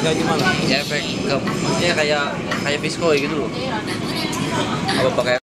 kayak gimana? ya efek ke maksudnya kayak kayak visco gitu loh apa pakai